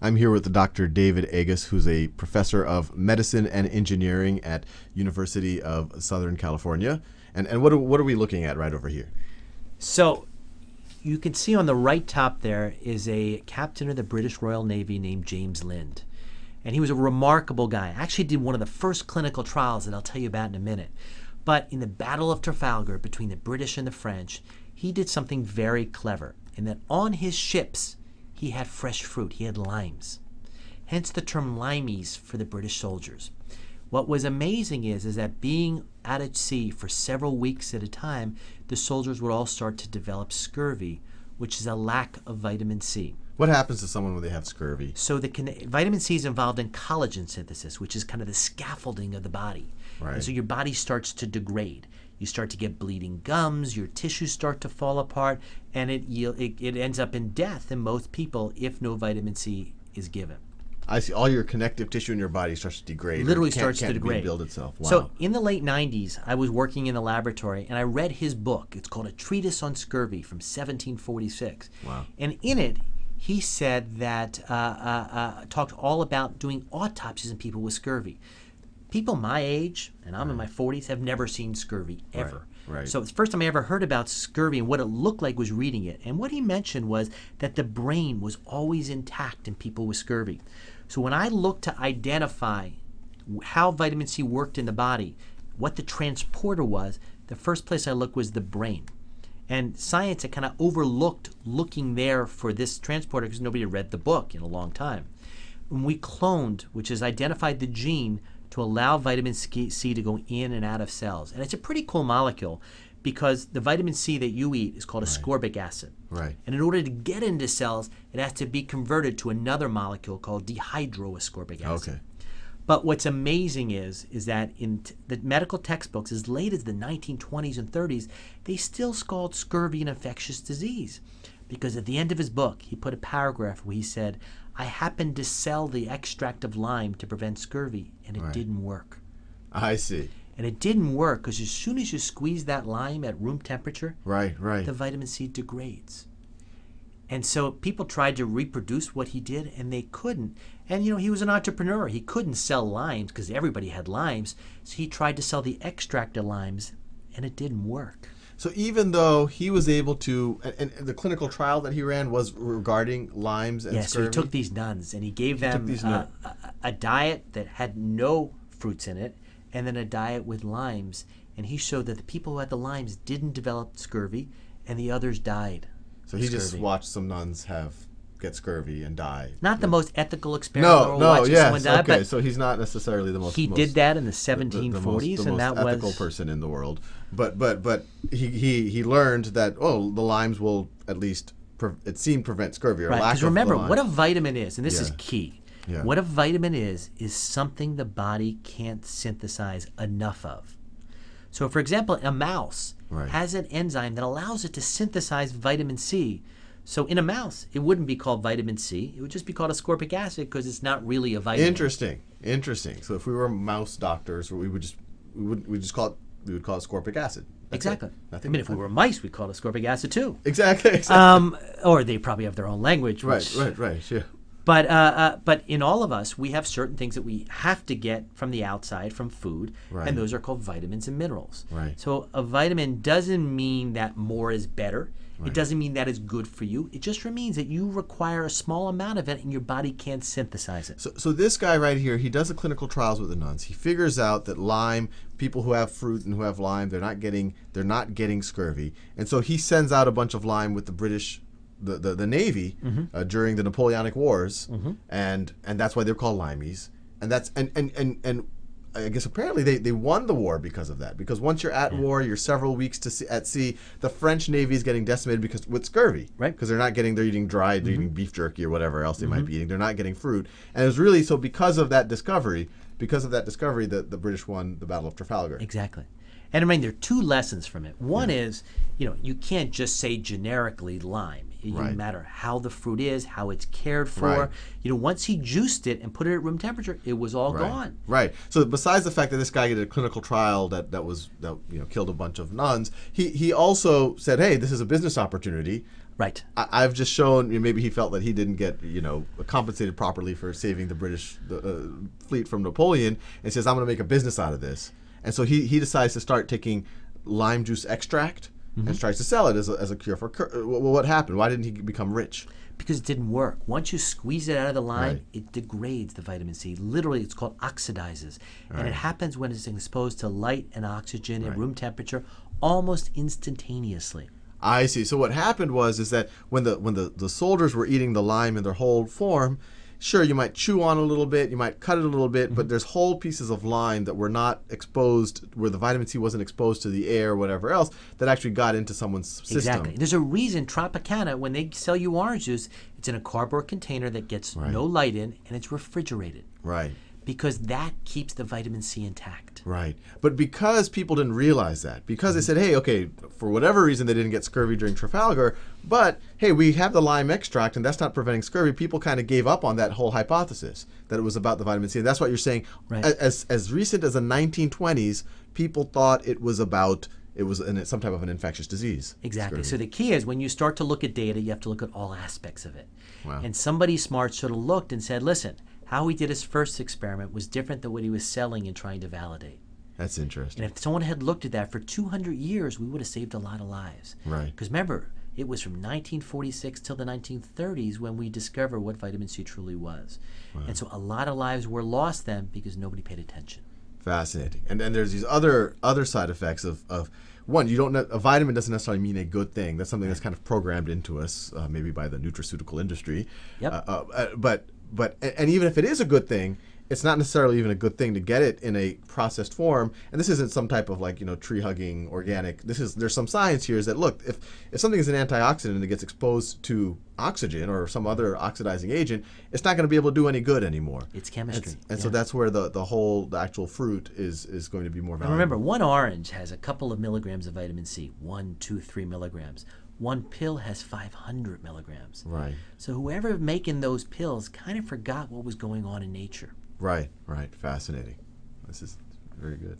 I'm here with Dr. David Agus, who's a professor of medicine and engineering at University of Southern California. And, and what, are, what are we looking at right over here? So you can see on the right top there is a captain of the British Royal Navy named James Lind. And he was a remarkable guy. Actually did one of the first clinical trials that I'll tell you about in a minute. But in the Battle of Trafalgar between the British and the French, he did something very clever in that on his ships he had fresh fruit, he had limes. Hence the term limeys for the British soldiers. What was amazing is, is that being out at sea for several weeks at a time, the soldiers would all start to develop scurvy, which is a lack of vitamin C. What happens to someone when they have scurvy? So the vitamin C is involved in collagen synthesis, which is kind of the scaffolding of the body. Right. And so your body starts to degrade. You start to get bleeding gums, your tissues start to fall apart, and it, it, it ends up in death in most people if no vitamin C is given. I see. All your connective tissue in your body starts to degrade. Literally can't, starts can't to degrade. Rebuild itself. Wow. So in the late 90s, I was working in the laboratory and I read his book. It's called A Treatise on Scurvy from 1746. Wow. And in it, he said that uh, uh, uh, talked all about doing autopsies in people with scurvy. People my age, and I'm in my 40s, have never seen scurvy ever. Right, right. So it's the first time I ever heard about scurvy and what it looked like was reading it. And what he mentioned was that the brain was always intact in people with scurvy. So when I looked to identify how vitamin C worked in the body, what the transporter was, the first place I looked was the brain. And science had kind of overlooked looking there for this transporter because nobody had read the book in a long time. When we cloned, which is identified the gene to allow vitamin C to go in and out of cells. And it's a pretty cool molecule because the vitamin C that you eat is called ascorbic acid. Right. And in order to get into cells, it has to be converted to another molecule called dehydroascorbic acid. Okay. But what's amazing is is that in t- the medical textbooks, as late as the 1920s and 30s, they still called scurvy an infectious disease, because at the end of his book, he put a paragraph where he said, "I happened to sell the extract of lime to prevent scurvy, and it Right. didn't work." I see. And it didn't work because as soon as you squeeze that lime at room temperature, Right. Right. the vitamin C degrades. And so people tried to reproduce what he did and they couldn't. And you know, he was an entrepreneur. He couldn't sell limes because everybody had limes. So he tried to sell the extract of limes and it didn't work. So even though he was able to, and, and the clinical trial that he ran was regarding limes and Yeah, so he took these nuns and he gave them uh, a, a diet that had no fruits in it and then a diet with limes. And he showed that the people who had the limes didn't develop scurvy and the others died. so he just watched some nuns have get scurvy and die. Not the most ethical experiment No, no, yes, die, okay. So he's not necessarily the most. he most, did that in the the- the- 1740s, the most, the and most that ethical was person in the world. But but but he he he learned that oh the limes will at least pre- it seemed prevent scurvy or right. lack Because remember, the what a vitamin is, and this is key. Yeah. What a vitamin is is something the body can't synthesize enough of. So, for example, a mouse Right. has an enzyme that allows it to synthesize vitamin C. So, in a mouse, it wouldn't be called vitamin C; it would just be called ascorbic acid because it's not really a vitamin. Interesting, interesting. So if we were mouse doctors, we would just we would we just call it we would call it ascorbic acid. That's. Exactly. I mean, if we were mice, we'd call it ascorbic acid too. exactly. exactly. Um, or they probably have their own language. right, right, right. Yeah. But uh, uh, but in all of us, we have certain things that we have to get from the outside, from food, Right. and those are called vitamins and minerals. Right. So a vitamin doesn't mean that more is better. Right. It doesn't mean that it's good for you. It just means that you require a small amount of it, and your body can't synthesize it. So, so this guy right here, he does the clinical trials with the nuns. He figures out that lime, people who have fruit and who have lime, they're not getting they're not getting scurvy, and so he sends out a bunch of lime with the British, the the, the Navy mm-hmm. uh, during the Napoleonic Wars, mm-hmm. and and that's why they're called limeys, and that's and and and and. I guess apparently they, they won the war because of that. Because once you're at war, you're several weeks to sea, at sea. The French Navy is getting decimated because with scurvy, Right. Because they're not getting they're eating dried, they're mm-hmm. eating beef jerky or whatever else they might be eating. They're not getting fruit, and it was really so because of that discovery, because of that discovery, that the British won the Battle of Trafalgar. Exactly. And I mean, there are two lessons from it. One is, you know, you can't just say generically lime. It Right. doesn't matter how the fruit is, how it's cared for. Right. You know, once he juiced it and put it at room temperature, it was all Right. gone. Right. So besides the fact that this guy did a clinical trial that, that was that you know killed a bunch of nuns, he he also said, hey, this is a business opportunity. Right. I, I've just shown you know, maybe he felt that he didn't get you know compensated properly for saving the British the, uh, fleet from Napoleon, and says I'm going to make a business out of this, and so he he decides to start taking lime juice extract Mm-hmm. and tries to sell it as a, as a cure for. Cur- uh, well, what happened? Why didn't he become rich? Because it didn't work. Once you squeeze it out of the lime, Right. it degrades the vitamin C. Literally, it's called oxidizes. And it happens when it's exposed to light and oxygen at room temperature almost instantaneously. I see. So what happened was is that when the when the, the soldiers were eating the lime in their whole form, sure you might chew on a little bit, you might cut it a little bit, Mm-hmm. but there's whole pieces of lime that were not exposed where the vitamin C wasn't exposed to the air or whatever else that actually got into someone's system. Exactly. There's a reason Tropicana, when they sell you orange juice, it's in a cardboard container that gets no light in and it's refrigerated Right. Because that keeps the vitamin C intact. Right. But because people didn't realize that, because they mm-hmm. said, hey, okay, for whatever reason they didn't get scurvy during Trafalgar, but hey, we have the lime extract and that's not preventing scurvy, people kind of gave up on that whole hypothesis that it was about the vitamin C. And that's what you're saying. Right. As, as recent as the 1920s, people thought it was about, it was an, some type of an infectious disease. Exactly. So the key is when you start to look at data, you have to look at all aspects of it. Wow. And somebody smart sort of looked and said, listen, how he did his first experiment was different than what he was selling and trying to validate. That's interesting. And if someone had looked at that for 200 years, we would have saved a lot of lives. Right. Because remember, it was from 1946 till the 1930s when we discovered what vitamin C truly was. And so a lot of lives were lost then because nobody paid attention. Fascinating. And then there's these other other side effects of, of one, you don't know, a vitamin doesn't necessarily mean a good thing. That's something that's kind of programmed into us, uh, maybe by the nutraceutical industry. Yep. Uh, uh, but but and and even if it is a good thing, it's not necessarily even a good thing to get it in a processed form. And this isn't some type of like you know tree hugging organic. This is there's some science here. Is that look if if something is an antioxidant and it gets exposed to oxygen or some other oxidizing agent, it's not going to be able to do any good anymore. It's chemistry. And, and so that's where the, the whole the actual fruit is is going to be more And valuable. remember, one orange has a couple of milligrams of vitamin C, one, two, three milligrams. One pill has 500 milligrams. Right, So whoever making those pills kind of forgot what was going on in nature. right, right. Fascinating. This is very good.